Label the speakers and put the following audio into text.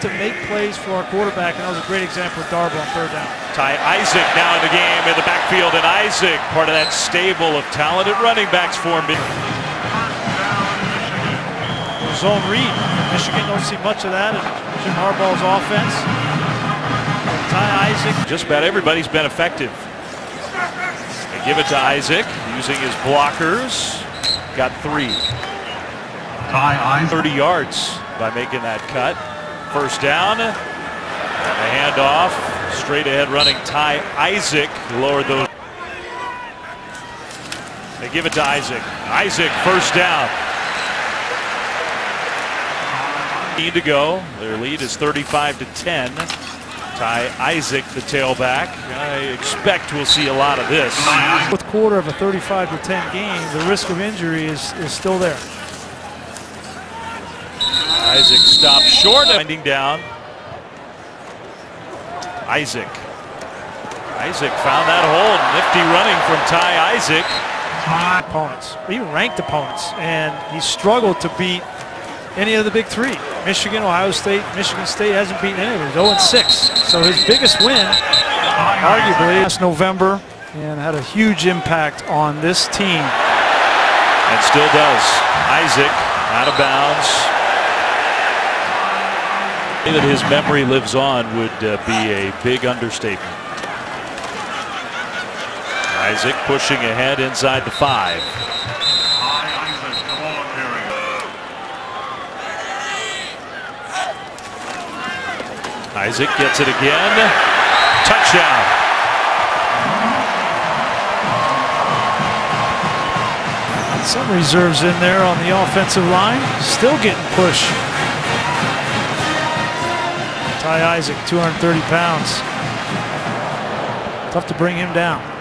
Speaker 1: to make plays for our quarterback, and that was a great example of Darboh on third down.
Speaker 2: Ty Isaac now in the game in the backfield, and Isaac, part of that stable of talented running backs for me.
Speaker 1: Zone read. Michigan don't see much of that in Jim Harbaugh's offense. Ty Isaac.
Speaker 2: Just about everybody's been effective. They give it to Isaac using his blockers. Got three.
Speaker 3: Ty Isaac.
Speaker 2: 30 yards by making that cut. First down. And a handoff. Straight ahead running Ty Isaac. Lowered those. They give it to Isaac. Isaac first down. Need to go. Their lead is 35 to 10. Ty Isaac, the tailback. I expect we'll see a lot of this.
Speaker 1: Fourth quarter of a 35 to 10 game, the risk of injury is, is still there.
Speaker 2: Isaac stops short, winding down. Isaac. Isaac found that hole. Nifty running from Ty Isaac.
Speaker 1: Opponents, even ranked opponents, and he struggled to beat any of the big three. Michigan, Ohio State, Michigan State hasn't beaten any of them. 0 6. So his biggest win, arguably, last November, and had a huge impact on this team.
Speaker 2: And still does. Isaac out of bounds. That his memory lives on would uh, be a big understatement. Isaac pushing ahead inside the five. Isaac, gets it again. Touchdown.
Speaker 1: Some reserves in there on the offensive line, still getting pushed. Ty Isaac, 230 pounds. Tough to bring him down.